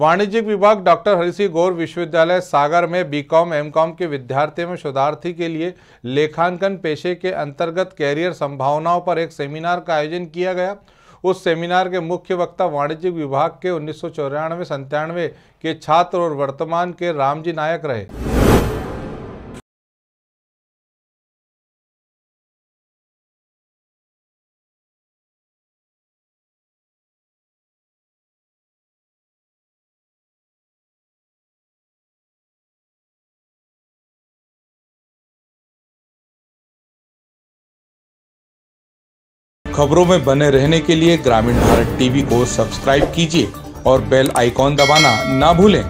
वाणिज्यिक विभाग डॉक्टर हरिसिंह गौर विश्वविद्यालय सागर में बीकॉम एमकॉम के विद्यार्थियों में शोधार्थी के लिए लेखांकन पेशे के अंतर्गत कैरियर संभावनाओं पर एक सेमिनार का आयोजन किया गया। उस सेमिनार के मुख्य वक्ता वाणिज्यिक विभाग के उन्नीस सौ चौरानवे के छात्र और वर्तमान के रामजी नायक रहे। खबरों में बने रहने के लिए ग्रामीण भारत टीवी को सब्सक्राइब कीजिए और बेल आइकॉन दबाना ना भूलें।